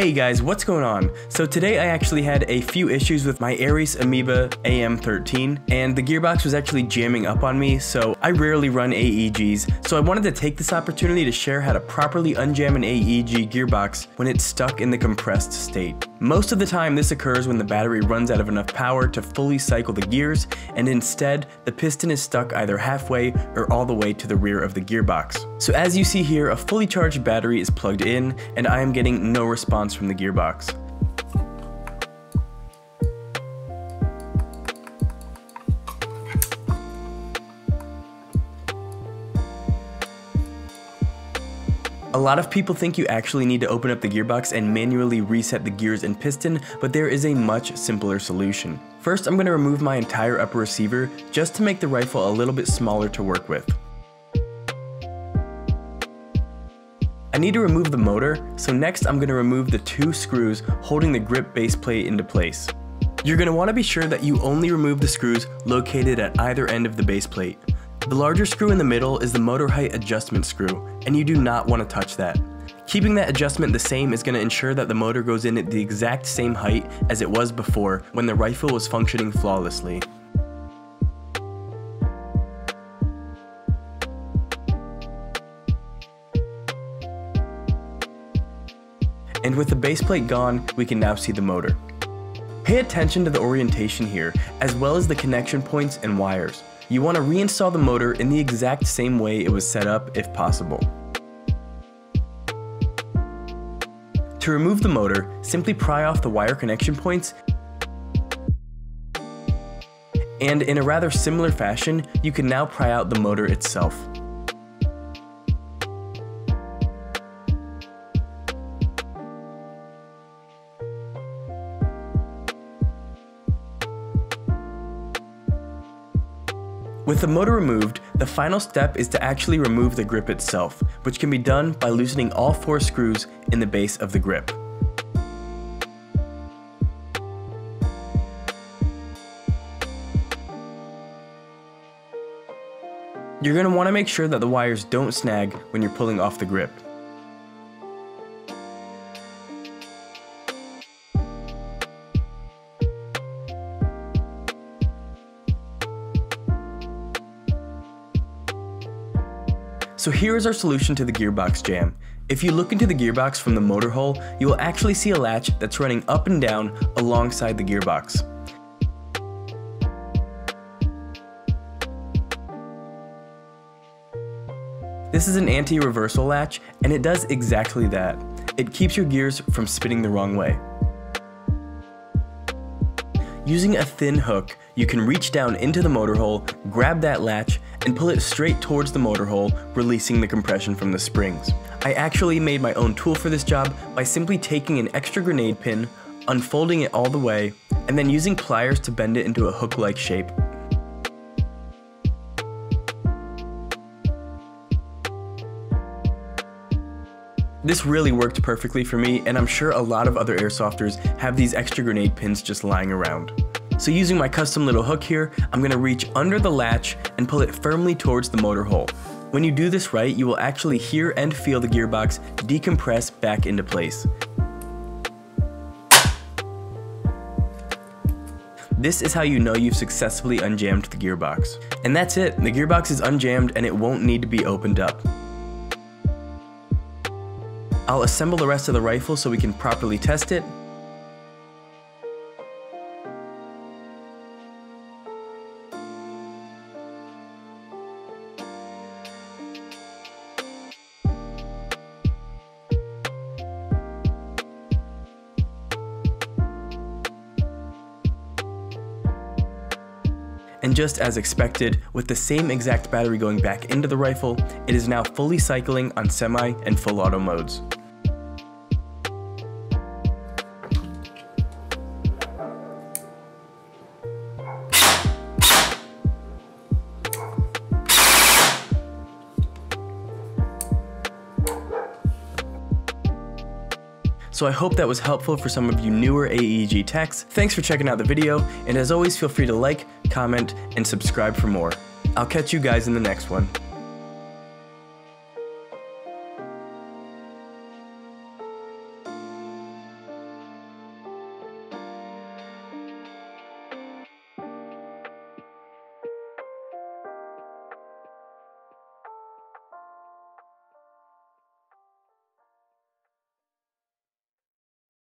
Hey guys, what's going on? So today I actually had a few issues with my Ares Amoeba AM13 and the gearbox was actually jamming up on me so I rarely run AEGs so I wanted to take this opportunity to share how to properly unjam an AEG gearbox when it's stuck in the compressed state. Most of the time this occurs when the battery runs out of enough power to fully cycle the gears and instead the piston is stuck either halfway or all the way to the rear of the gearbox. So as you see here a fully charged battery is plugged in and I am getting no response from the gearbox. A lot of people think you actually need to open up the gearbox and manually reset the gears and piston, but there is a much simpler solution. First, I'm going to remove my entire upper receiver just to make the rifle a little bit smaller to work with. Need to remove the motor, so next I'm going to remove the two screws holding the grip base plate into place. You're going to want to be sure that you only remove the screws located at either end of the base plate. The larger screw in the middle is the motor height adjustment screw, and you do not want to touch that. Keeping that adjustment the same is going to ensure that the motor goes in at the exact same height as it was before when the rifle was functioning flawlessly. And with the base plate gone, we can now see the motor. Pay attention to the orientation here, as well as the connection points and wires. You want to reinstall the motor in the exact same way it was set up if possible. To remove the motor, simply pry off the wire connection points and in a rather similar fashion, you can now pry out the motor itself. With the motor removed, the final step is to actually remove the grip itself, which can be done by loosening all four screws in the base of the grip. You're going to want to make sure that the wires don't snag when you're pulling off the grip. So here is our solution to the gearbox jam. If you look into the gearbox from the motor hole, you will actually see a latch that's running up and down alongside the gearbox. This is an anti-reversal latch, and it does exactly that. It keeps your gears from spinning the wrong way. Using a thin hook, you can reach down into the motor hole, grab that latch, and pull it straight towards the motor hole, releasing the compression from the springs. I actually made my own tool for this job by simply taking an extra grenade pin, unfolding it all the way, and then using pliers to bend it into a hook-like shape. This really worked perfectly for me, and I'm sure a lot of other airsofters have these extra grenade pins just lying around. So using my custom little hook here, I'm going to reach under the latch and pull it firmly towards the motor hole. When you do this right, you will actually hear and feel the gearbox decompress back into place. This is how you know you've successfully unjammed the gearbox. And that's it, the gearbox is unjammed and it won't need to be opened up. I'll assemble the rest of the rifle so we can properly test it. And just as expected, with the same exact battery going back into the rifle, it is now fully cycling on semi and full auto modes. So I hope that was helpful for some of you newer AEG techs. Thanks for checking out the video, and as always, feel free to like, comment, and subscribe for more. I'll catch you guys in the next one.